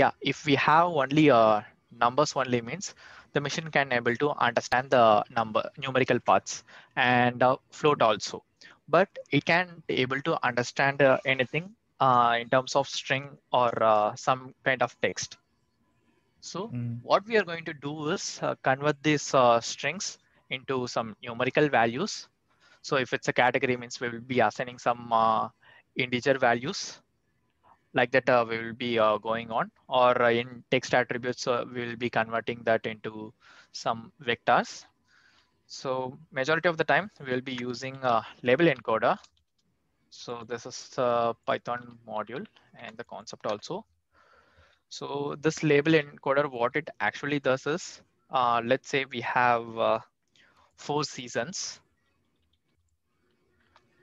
yeah, if we have only uh, numbers only means the machine can able to understand the number numerical parts and uh, float also, but it can be able to understand uh, anything uh, in terms of string or uh, some kind of text. So Mm. what we are going to do is uh, convert these uh, strings into some numerical values. So if it's a category means we will be assigning some uh, integer values like that uh, we will be uh, going on or uh, in text attributes uh, we will be converting that into some vectors. So majority of the time we will be using a label encoder. So this is a Python module and the concept also. So this label encoder, what it actually does is, uh, let's say we have uh, four seasons.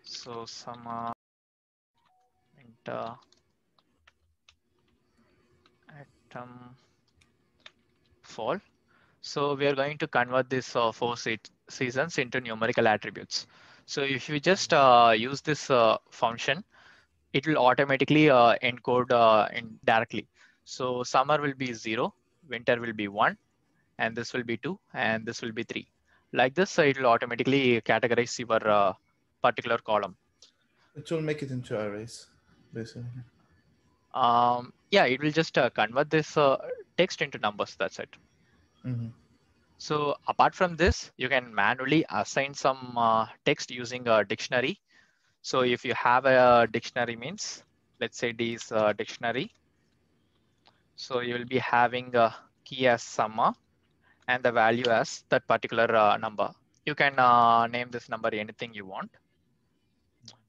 So summer, winter, autumn, fall. So we are going to convert this uh, four se seasons into numerical attributes. So if you just uh, use this uh, function, it will automatically uh, encode uh, in directly. So summer will be zero, winter will be one, and this will be two, and this will be three. Like this, it will automatically categorize your uh, particular column. It will make it into arrays, basically. Um, yeah, it will just uh, convert this uh, text into numbers. That's it. hmm So apart from this, you can manually assign some uh, text using a dictionary. So if you have a dictionary means, let's say this uh, dictionary. So you will be having a key as summer and the value as that particular uh, number. You can uh, name this number anything you want.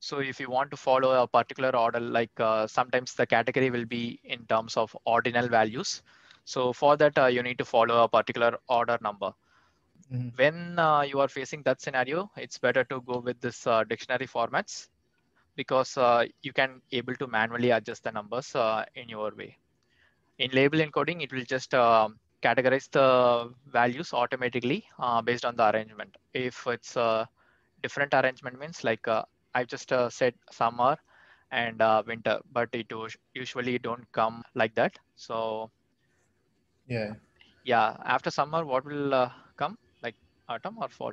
So if you want to follow a particular order, like uh, sometimes the category will be in terms of ordinal values. So for that, uh, you need to follow a particular order number. Mhm. When uh, you are facing that scenario, it's better to go with this uh, dictionary formats because uh, you can able to manually adjust the numbers uh, in your way. In label encoding, it will just um categorize the values automatically uh, based on the arrangement. If it's a different arrangement means like uh, I just uh, said summer and uh, winter, but it usually don't come like that. So Yeah. yeah, after summer, what will uh, come like autumn or fall?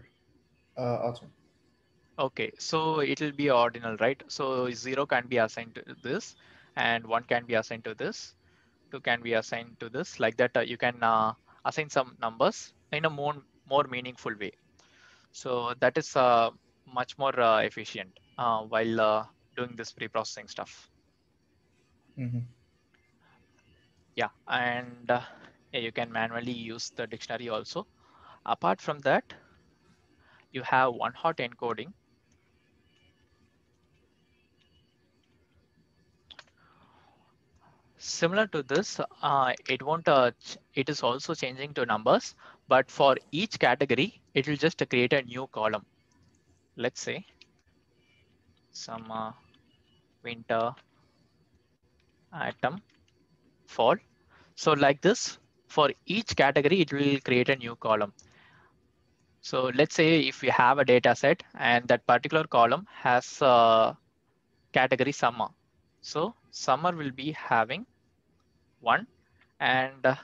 Uh, autumn. Okay, so it will be ordinal, right? So zero can be assigned to this, and one can be assigned to this, two can be assigned to this. Like that, uh, you can uh, assign some numbers in a more more meaningful way. So that is uh, much more uh, efficient uh, while uh, doing this pre-processing stuff. hmm Yeah, and uh, you can manually use the dictionary also. Apart from that, you have one hot encoding. Similar to this, uh, it won't. Uh, it is also changing to numbers, but for each category, it will just create a new column. Let's say summer, winter, autumn, fall. So like this, for each category, it will create a new column. So let's say if we have a data set and that particular column has a category summer. So summer will be having one and uh,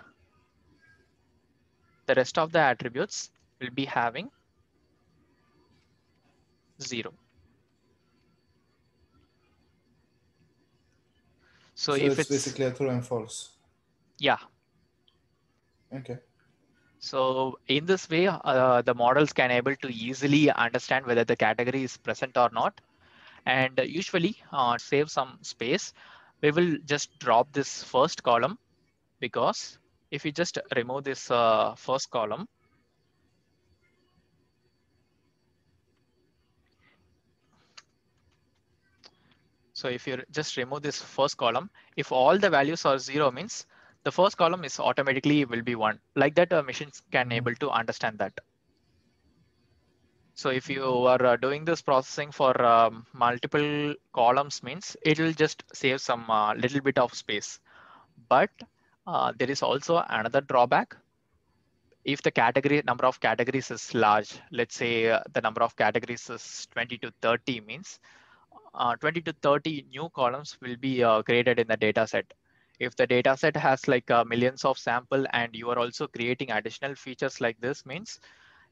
the rest of the attributes will be having zero. So, So, if it's, it's, basically a true and false. yeah, Okay. So in this way, uh, the models can able to easily understand whether the category is present or not. And usually uh, save some space, we will just drop this first column because if you just remove this uh, first column, so if you just remove this first column, if all the values are zero means the first column is automatically will be one. Like that, uh, machines can able to understand that. So if you are uh, doing this processing for um, multiple columns means it will just save some uh, little bit of space. But uh, there is also another drawback. If the category number of categories is large, let's say uh, the number of categories is 20 to 30 means 20 to 30 new columns will be uh, created in the data set. if the data set has like uh, millions of sample and you are also creating additional features like this means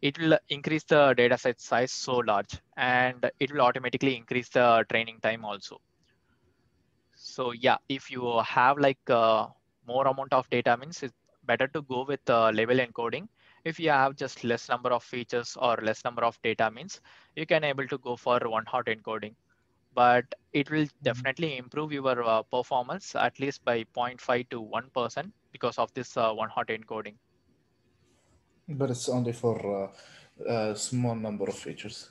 it will increase the data set size so large and it will automatically increase the training time also. So yeah, if you have like uh, more amount of data means it's better to go with uh, label encoding. If you have just less number of features or less number of data means you can able to go for one hot encoding but it will definitely improve your uh, performance at least by 0.5 to 1% because of this uh, one hot encoding. But it's only for uh, a small number of features.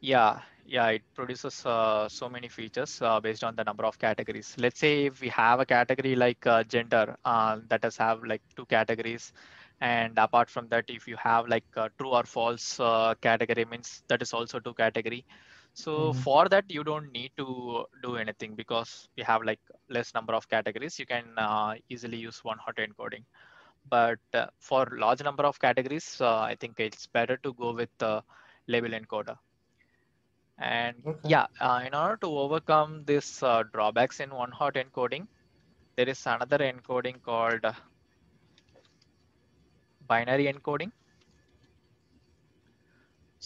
Yeah, yeah, it produces uh, so many features uh, based on the number of categories. Let's say if we have a category like uh, gender that does have like two categories. And apart from that, if you have like true or false category means that is also two category so mm-hmm. for that, you don't need to do anything because we have like less number of categories. You can uh, easily use one hot encoding. But uh, for large number of categories, uh, I think it's better to go with the label encoder. And okay. yeah, uh, in order to overcome this uh, drawbacks in one hot encoding, there is another encoding called binary encoding.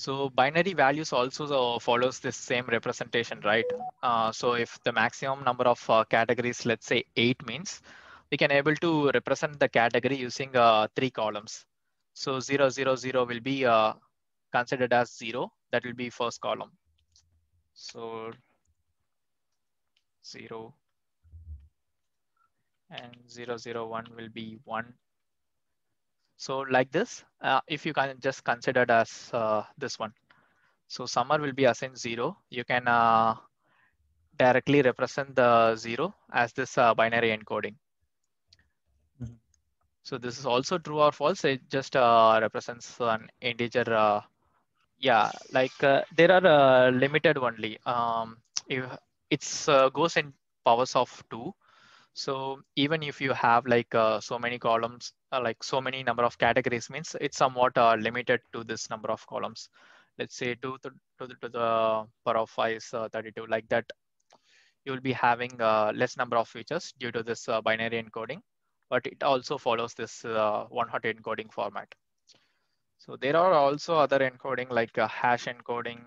So binary values also follows this same representation, right? Uh, so if the maximum number of uh, categories, let's say eight means, we can able to represent the category using uh, three columns. So zero, zero, zero will be uh, considered as zero. That will be first column. So zero and zero, zero, one will be one so like this, uh, if you can just consider it as uh, this one. So summer will be assigned zero. You can uh, directly represent the zero as this uh, binary encoding. Mm -hmm. So this is also true or false. It just uh, represents an integer. Uh, yeah, like there are limited only. Um, if it's goes in powers of two. So even if you have like uh, so many columns, uh, like so many number of categories means it's somewhat uh, limited to this number of columns. Let's say two to, to, the, to the power of five is uh, 32 like that. You will be having uh, less number of features due to this uh, binary encoding, but it also follows this one hot encoding format. So there are also other encoding like hash encoding,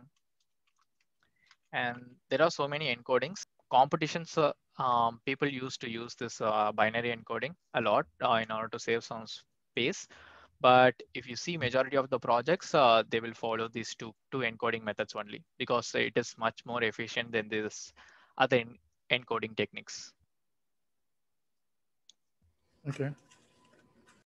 and there are so many encodings. Competitions uh, um, people used to use this uh, binary encoding a lot uh, in order to save some space. But if you see majority of the projects, they will follow these two, two encoding methods only because it is much more efficient than this other encoding techniques. Okay.